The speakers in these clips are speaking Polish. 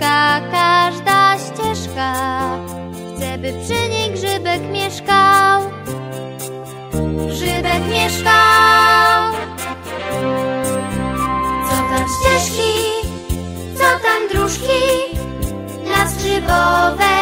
każda ścieżka. Chce, by przy niej grzybek mieszkał. Grzybek mieszkał. Co tam ścieżki, co tam dróżki? Na skrzybowe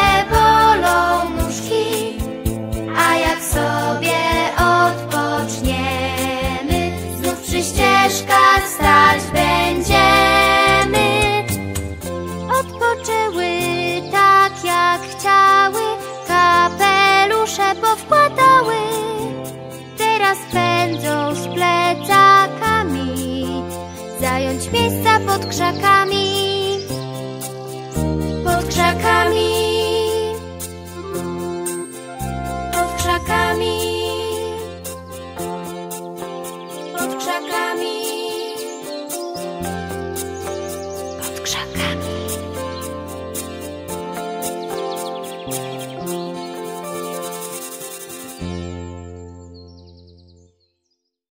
Odpoczęły tak jak chciały, kapelusze powkładały. Teraz pędzą z plecakami, zająć miejsca pod krzakami.